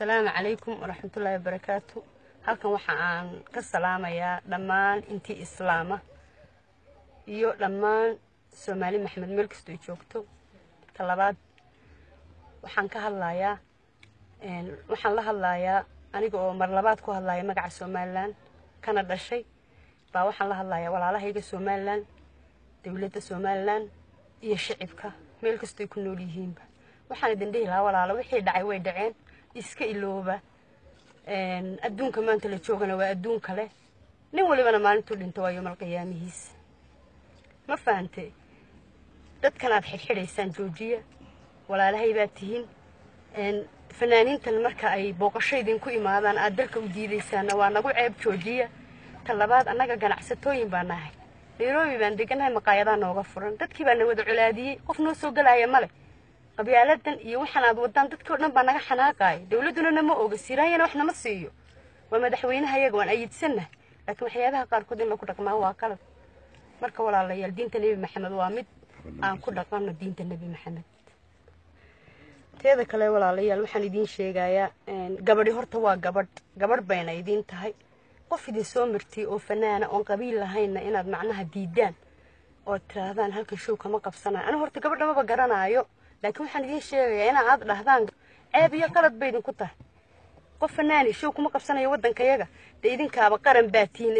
asalaamu calaykum waraxmatullaahi wabarakaatu. Halkan waxa aan ka salaamayaa dhammaan intii islaama iyo dhammaan soomaali maxamed meel kastoo joogto. Ta labaad waxaan ka hadlayaa waxaan la hadlayaa aniga oo mar labaad ku hadlaya magaca somalilan kana dhashay. Baa waxaan la hadlayaa walaalahayga somalilan dowladda somalilan iyo shicibka meel kastoy ku nool yihiinba. Waxaan idin dhihi lahaa walaalo wixii dhacay way dhaceen iska ilooba. Adduunka maanta la joogana waa adduun kale. Nin walibana maalintuu dhinto waa yoomal ma fahante dadkan aad xidhxidhaysaan joojiya. Walaalahay baad tihiin. Fanaaniintan marka ay booqasho idinku imaadaan aad dalka u diidaysaanna waa nagu ceeb joojiya. Ta labaad annaga ganacsatooyin baa nahay. Nairobi baan deganahay maqaayadaa nooga furan. Dadkii baa na wada colaadiyey. Qof noo soo gelaya male qabyaaladan iyo waxaan aad wadaan dadkii o dhan baa naga xanaaqaaya dowladduna nama oga siraayana wax nama siiyo. Waa madaxweynaha yaga waan ayidsannahay laakiin waxyaabaha qaarkood in lagu dhaqmaa waa qalad marka walaalayaal diinta nebi maxamed waa mid aan ku dhaqanno diinta nebi maxamed. Teeda kale walaalayaal waxaan idiin sheegayaa gabadhi horta waa gabadh. Gabadh bayna idiin tahay. Qof idin soo martay oo fanaana oon qabiil lahaynna inaad macnaha diidaan ood tiraahdaan halkan show kama qabsanayo anigu horta gabadha maba garanaayo laakiin waxaan idiin sheegayaa inaa aad dhahdaan ceeb iyo qalad bay idinku tahay. Qof fanaani show kuma qabsanayo waddankayaga dee idinkaaba qaran baa tihiin